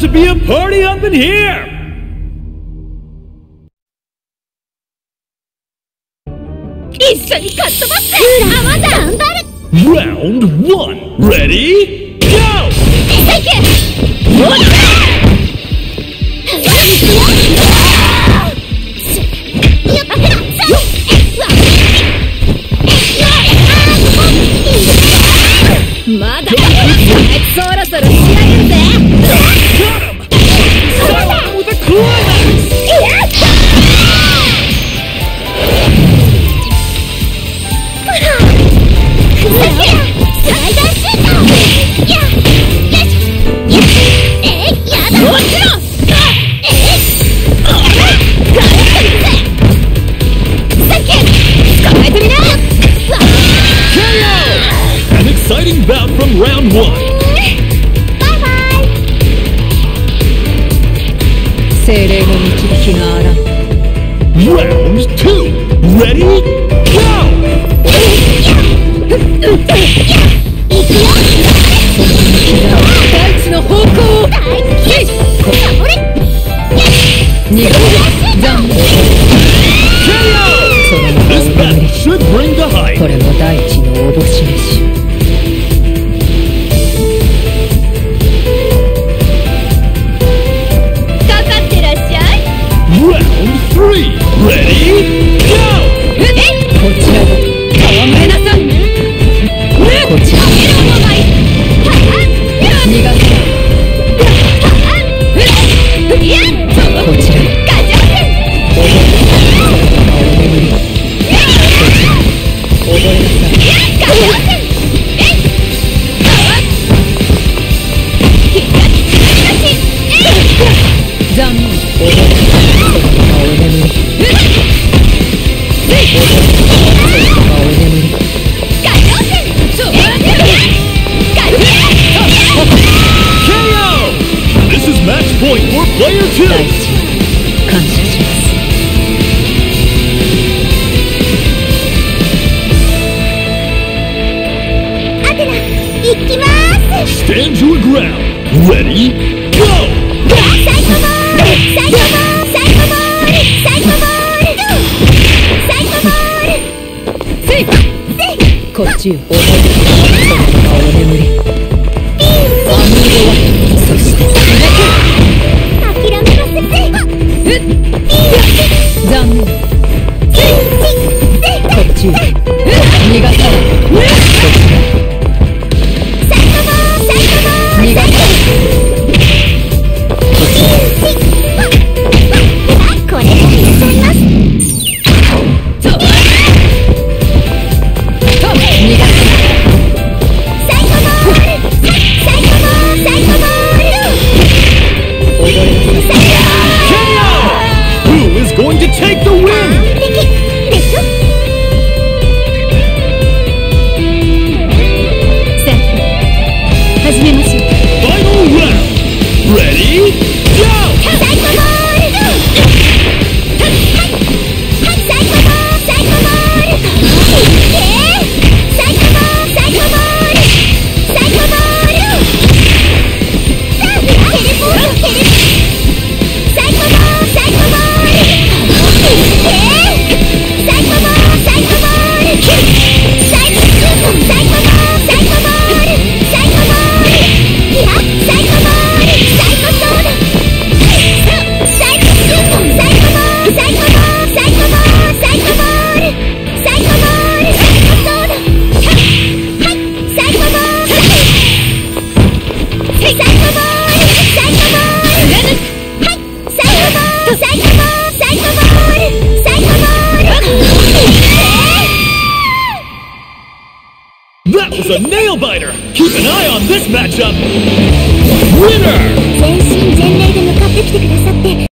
to be a party up in here! Round one, ready? Go! Take it! Mother, from round one. Bye-bye. Round two. Ready? Go! three, ready, go! 感謝しますアテナ行きます Stand your ground Ready Go サイコボールサイコボールサイコボールサイコボールサイコボールセイこっちお前の顔を眠り That was a nail biter! Keep an eye on this matchup! Winner!